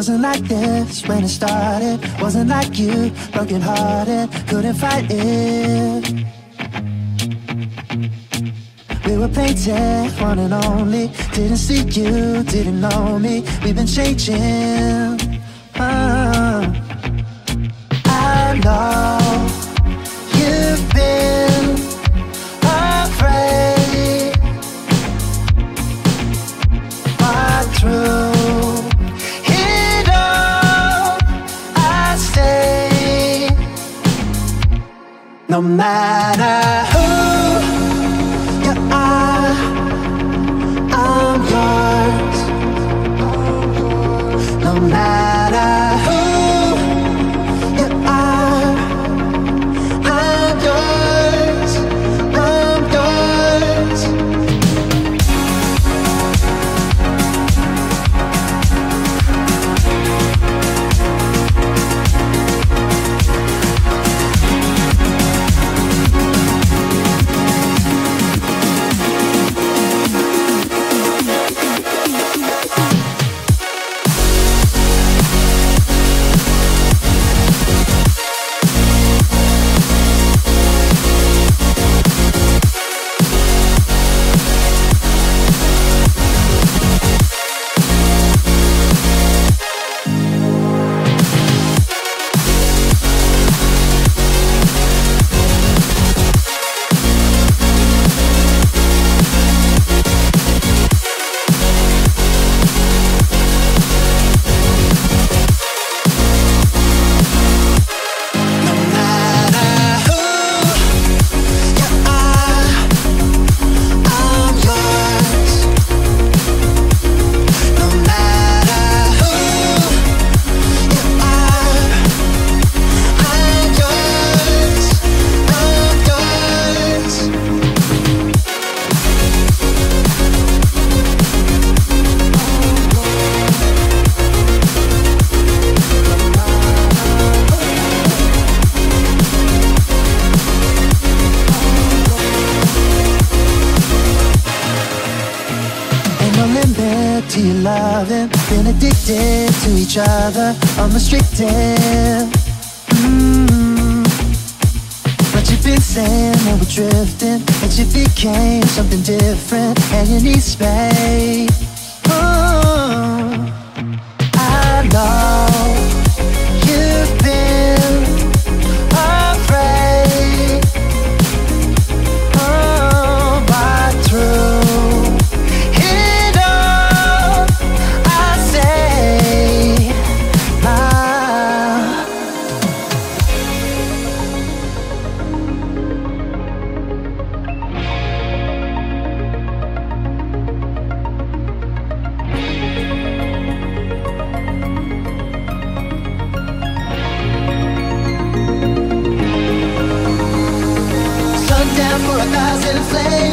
Wasn't like this when it started. Wasn't like you, broken hearted, couldn't fight it. We were painted, one and only. Didn't see you, didn't know me. We've been changing. No matter to your loving. Been addicted to each other, unrestricted. Mm. But you've been saying that we're drifting, that you became something different, and you need space. Sun